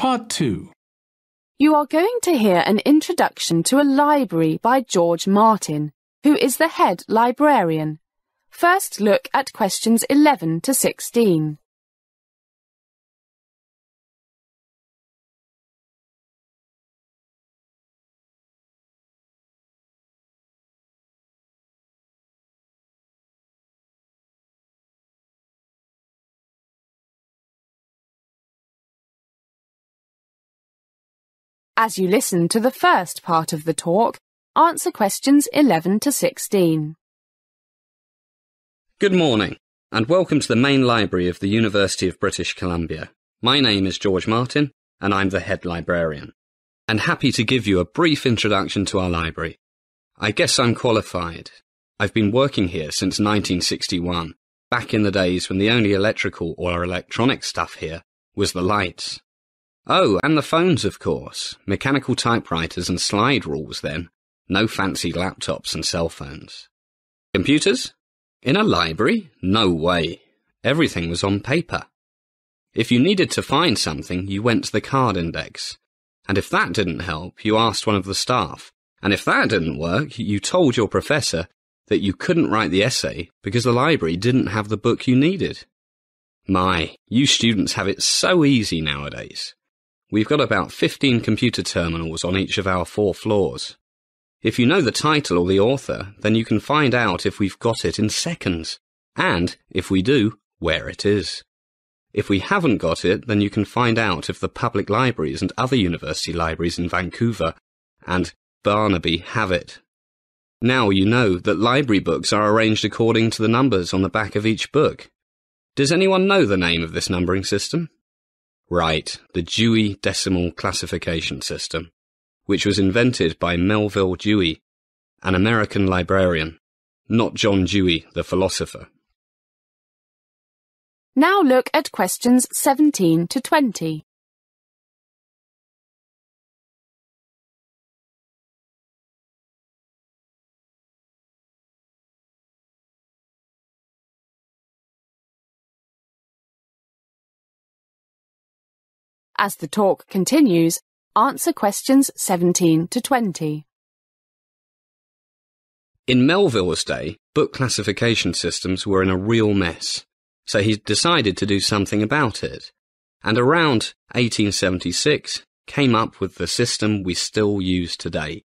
Part 2. You are going to hear an introduction to a library by George Martin, who is the head librarian. First look at questions 11 to 16. As you listen to the first part of the talk, answer questions 11 to 16. Good morning, and welcome to the main library of the University of British Columbia. My name is George Martin, and I'm the head librarian. And happy to give you a brief introduction to our library. I guess I'm qualified. I've been working here since 1961, back in the days when the only electrical or electronic stuff here was the lights. Oh, and the phones, of course. Mechanical typewriters and slide rules then. No fancy laptops and cell phones. Computers? In a library? No way. Everything was on paper. If you needed to find something, you went to the card index. And if that didn't help, you asked one of the staff. And if that didn't work, you told your professor that you couldn't write the essay because the library didn't have the book you needed. My, you students have it so easy nowadays. We've got about 15 computer terminals on each of our four floors. If you know the title or the author, then you can find out if we've got it in seconds, and, if we do, where it is. If we haven't got it, then you can find out if the public libraries and other university libraries in Vancouver and Burnaby have it. Now you know that library books are arranged according to the numbers on the back of each book. Does anyone know the name of this numbering system? Right, the Dewey Decimal Classification System, which was invented by Melville Dewey, an American librarian, not John Dewey, the philosopher. Now look at questions 17 to 20. As the talk continues, answer questions 17 to 20. In Melville's day, book classification systems were in a real mess, so he decided to do something about it, and around 1876 came up with the system we still use today.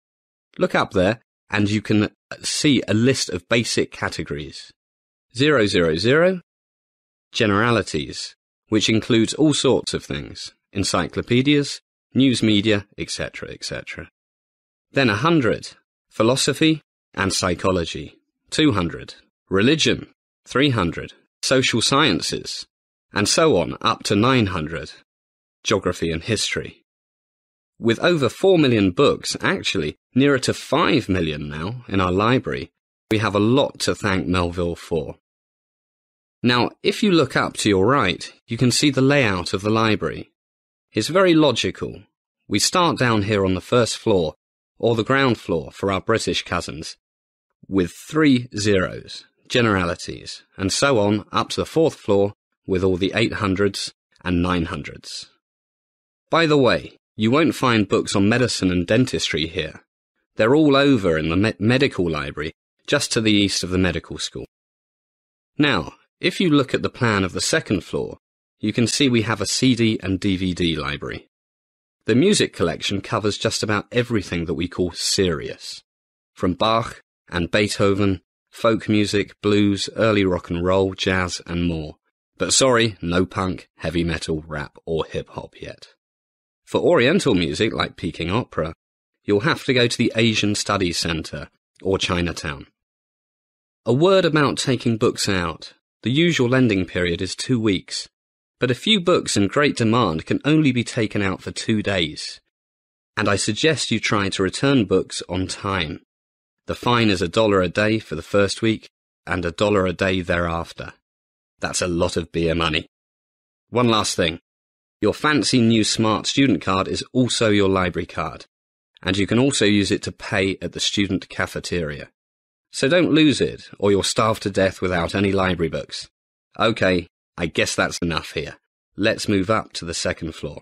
Look up there, and you can uh, see a list of basic categories. 000, generalities, which includes all sorts of things encyclopedias, news media, etc., etc. Then 100, philosophy and psychology. 200, religion. 300, social sciences. And so on up to 900, geography and history. With over 4 million books, actually nearer to 5 million now in our library, we have a lot to thank Melville for. Now, if you look up to your right, you can see the layout of the library. It's very logical. We start down here on the first floor, or the ground floor for our British cousins, with three zeros, generalities, and so on up to the fourth floor with all the 800s and 900s. By the way, you won't find books on medicine and dentistry here. They're all over in the me- medical library, just to the east of the medical school. Now, if you look at the plan of the second floor, you can see we have a CD and DVD library. The music collection covers just about everything that we call serious. From Bach and Beethoven, folk music, blues, early rock and roll, jazz, and more. But sorry, no punk, heavy metal, rap, or hip hop yet. For Oriental music like Peking opera, you'll have to go to the Asian Studies Centre or Chinatown. A word about taking books out. The usual lending period is two weeks, but a few books in great demand can only be taken out for two days. And I suggest you try to return books on time. The fine is a dollar a day for the first week and a dollar a day thereafter. That's a lot of beer money. One last thing. Your fancy new smart student card is also your library card, and you can also use it to pay at the student cafeteria. So don't lose it, or you'll starve to death without any library books. Okay, I guess that's enough here. Let's move up to the second floor.